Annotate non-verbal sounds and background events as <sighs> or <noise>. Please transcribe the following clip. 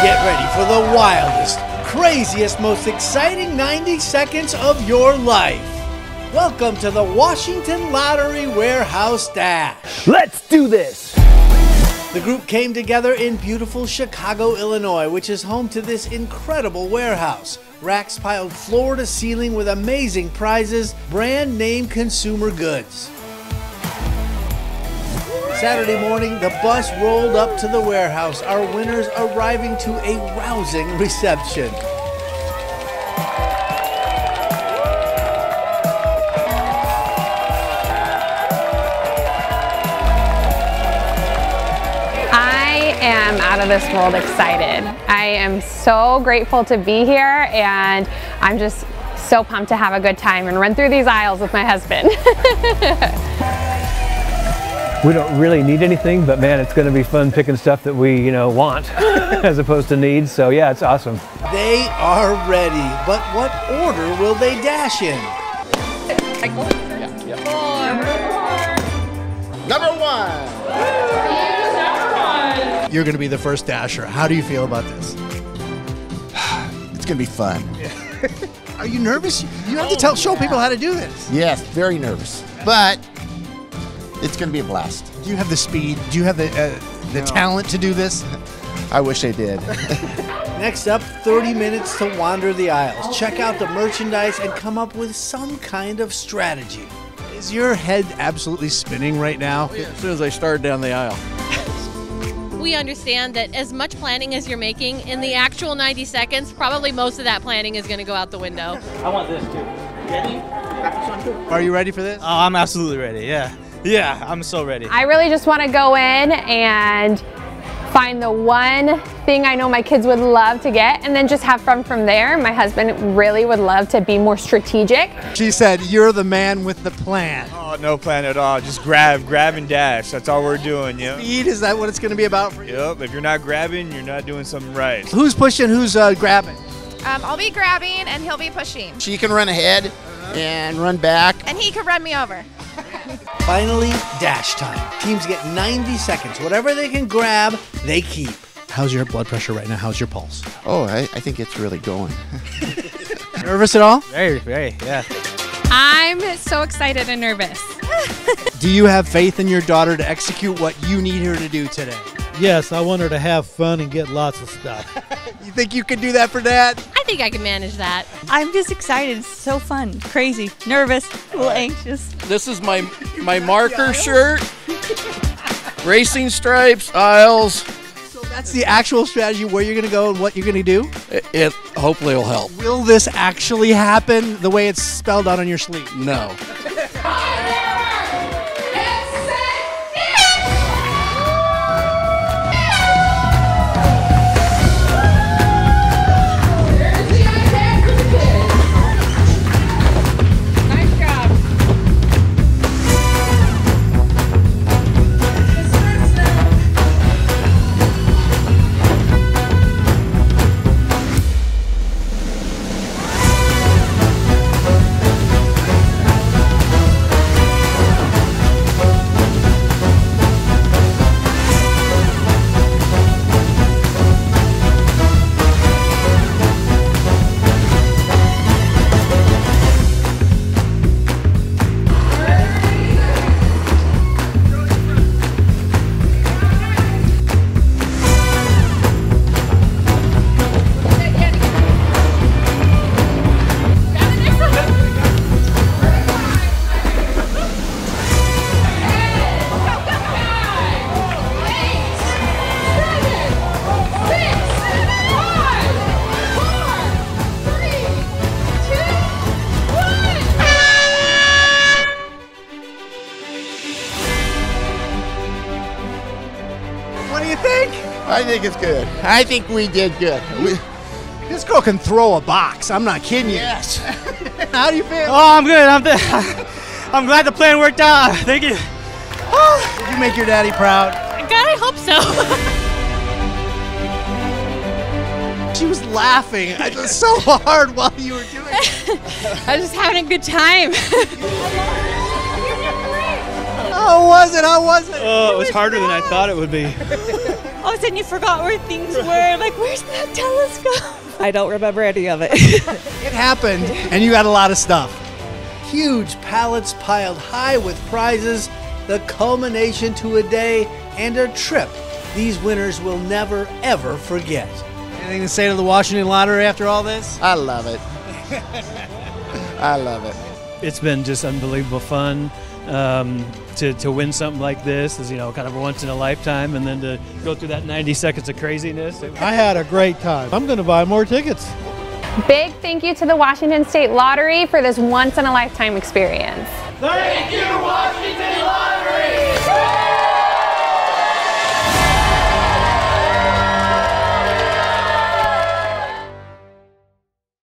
Get ready for the wildest, craziest, most exciting 90 seconds of your life. Welcome to the Washington Lottery Warehouse Dash. Let's do this! The group came together in beautiful Chicago, Illinois, which is home to this incredible warehouse. Racks piled floor to ceiling with amazing prizes, brand name consumer goods. Saturday morning, the bus rolled up to the warehouse, our winners arriving to a rousing reception. I am out of this world excited. I am so grateful to be here and I'm just so pumped to have a good time and run through these aisles with my husband. <laughs> We don't really need anything, but man, it's going to be fun picking stuff that we, you know, want <laughs> as opposed to need. So yeah, it's awesome. They are ready, but what order will they dash in? Number one. You're going to be the first dasher. How do you feel about this? <sighs> It's gonna be fun. <laughs> Are you nervous? You have to tell show people how to do this. Yes, very nervous, but it's gonna be a blast. Do you have the speed? Do you have the uh, the talent to do this? <laughs> I wish I did. <laughs> Next up, 30 minutes to wander the aisles, check out the merchandise, and come up with some kind of strategy. Is your head absolutely spinning right now? As soon as I started down the aisle. we understand that as much planning as you're making in the actual 90 seconds, probably most of that planning is going to go out the window. I want this too. Ready? Are you ready for this? Oh, I'm absolutely ready. Yeah. <laughs> Yeah, I'm so ready. I really just want to go in and find the one thing I know my kids would love to get and then just have fun from there. My husband really would love to be more strategic. She said, You're the man with the plan. Oh, no plan at all. Just grab, grab and dash. That's all we're doing, yeah. Speed, is that what it's going to be about for you? Yep. If you're not grabbing, you're not doing something right. Who's pushing? Who's uh, grabbing? Um, I'll be grabbing and he'll be pushing. she can run ahead and run back. And he could run me over. Finally, dash time. Teams get 90 seconds. Whatever they can grab, they keep. How's your blood pressure right now? How's your pulse? Oh, I, I think it's really going. <laughs> Nervous at all? Very, very, yeah. I'm so excited and nervous. <laughs> Do you have faith in your daughter to execute what you need her to do today? Yes, I want her to have fun and get lots of stuff. <laughs> You think you can do that for dad? I think I can manage that. I'm just excited. It's so fun, crazy, nervous, a little anxious. This is my my marker shirt. Racing stripes, aisles. So that's the actual strategy where you're going to go and what you're going to do? It, it hopefully will help. Will this actually happen the way it's spelled out on your sleeve? No. <laughs> I think it's good. I think we did good. We, This girl can throw a box. I'm not kidding you. yes. <laughs> How do you feel? Oh, I'm good. I'm th- <laughs> I'm glad the plan worked out. <laughs> Thank you. Did you make your daddy proud? God, I hope so. She was laughing I- so hard while you were doing it. I was just having a good time. Oh How was it? How was it? Oh, it was harder than I thought it would be. <laughs> All of a sudden you forgot where things were. Like, where's that telescope? <laughs> I don't remember any of it. <laughs> It happened, and you got a lot of stuff. Huge pallets piled high with prizes, the culmination to a day and a trip these winners will never ever forget. Anything to say to the Washington Lottery after all this? I love it. I love it. It's been just unbelievable fun. Um, to, to win something like this is, you know, kind of a once in a lifetime, and then to go through that 90 seconds of craziness. I had a great time. I'm going to buy more tickets. Big thank you to the Washington State Lottery for this once in a lifetime experience. Thank you, Washington Lottery!